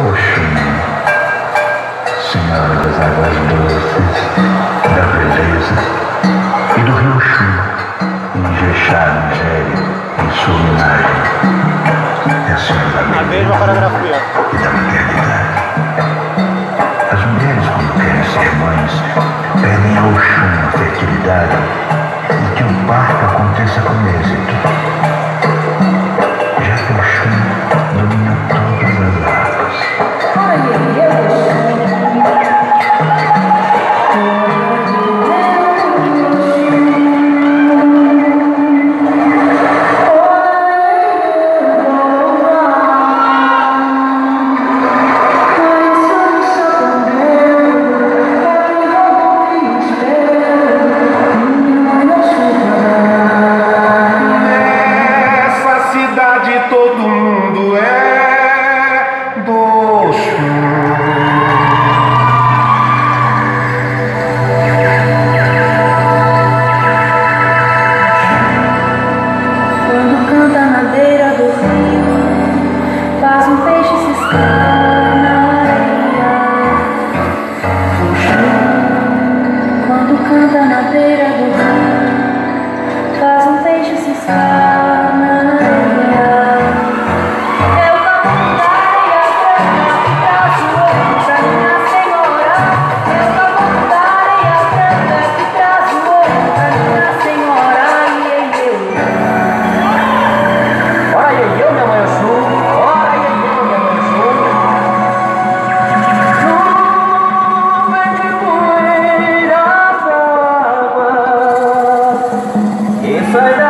Oxum, Senhora das águas doces, da beleza e do rio Oxum, Injexá, Nigéria, em sua homenagem. É a Senhora da beleza e da maternidade. As mulheres, quando querem ser mães, pedem ao Oxum a fertilidade canta na beira do rio. Say that.